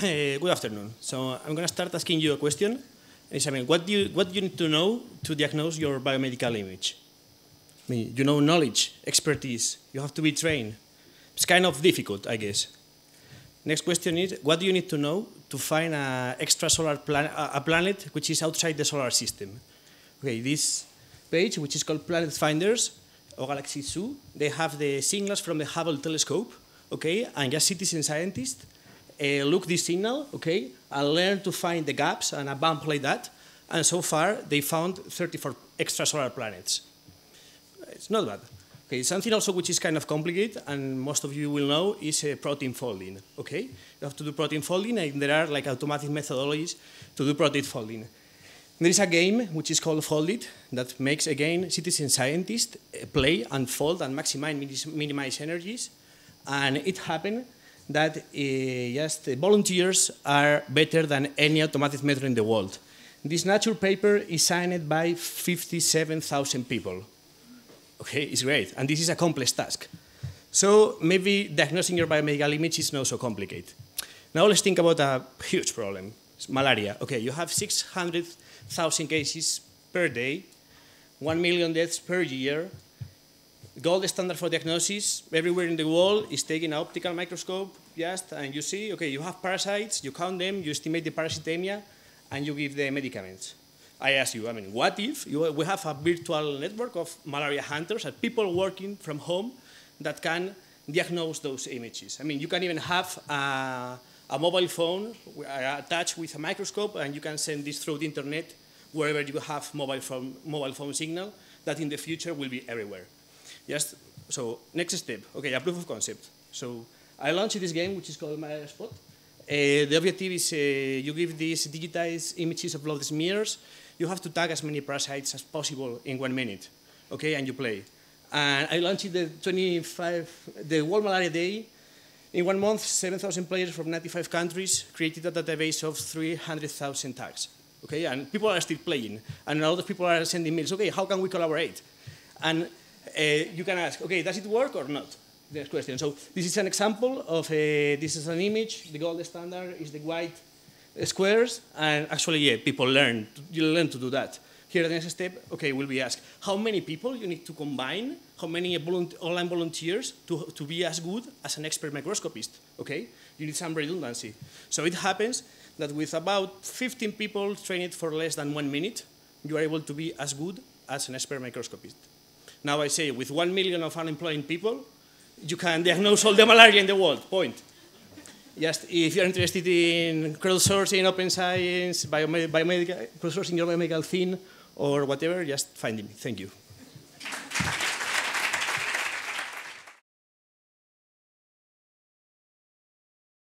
Uh, good afternoon. So I'm going to start asking you a question. It's, I mean, what do, you, what do you need to know to diagnose your biomedical image? I mean, you know knowledge, expertise. You have to be trained. It's kind of difficult, I guess. Next question is, what do you need to know to find an extrasolar plan a planet which is outside the solar system? Okay, this page, which is called Planet Finders or Galaxy Zoo, they have the signals from the Hubble telescope, okay, and just citizen scientists uh, look this signal, okay, and learn to find the gaps and a bump like that. And so far, they found 34 extrasolar planets. It's not bad. Okay, something also which is kind of complicated, and most of you will know, is uh, protein folding. Okay, you have to do protein folding, and there are like automatic methodologies to do protein folding. There is a game which is called Foldit that makes again citizen scientists uh, play and fold and maximize minimize energies, and it happened that uh, just volunteers are better than any automatic method in the world. This nature paper is signed by 57,000 people. Okay, it's great, and this is a complex task. So maybe diagnosing your biomedical image is not so complicated. Now let's think about a huge problem, it's malaria. Okay, you have 600,000 cases per day, 1 million deaths per year, gold standard for diagnosis everywhere in the world is taking an optical microscope just and you see okay you have parasites you count them you estimate the parasitemia and you give the medicaments. I ask you i mean what if you, we have a virtual network of malaria hunters and people working from home that can diagnose those images? I mean you can even have a, a mobile phone attached with a microscope and you can send this through the internet wherever you have mobile phone, mobile phone signal that in the future will be everywhere Just so next step. Okay, a proof of concept. So I launched this game, which is called My Spot. Uh, the objective is uh, you give these digitized images of blood smears. You have to tag as many parasites as possible in one minute. Okay, and you play. And I launched the 25, the World Malaria Day. In one month, 7,000 players from 95 countries created a database of 300,000 tags. Okay, and people are still playing. And a lot of people are sending mails. Okay, how can we collaborate? And uh, you can ask, okay, does it work or not? Next question. So this is an example of, a, this is an image, the gold standard is the white squares, and actually, yeah, people learn, you learn to do that. Here, the next step, okay, will be asked, how many people you need to combine, how many online volunteers to, to be as good as an expert microscopist, okay? You need some redundancy. So it happens that with about 15 people trained for less than one minute, you are able to be as good as an expert microscopist. Now I say, with one million of unemployed people, you can diagnose all the malaria in the world, point. Just if you're interested in crowdsourcing, open science, biomedical, crowdsourcing your biomedical thing, or whatever, just find me. Thank you.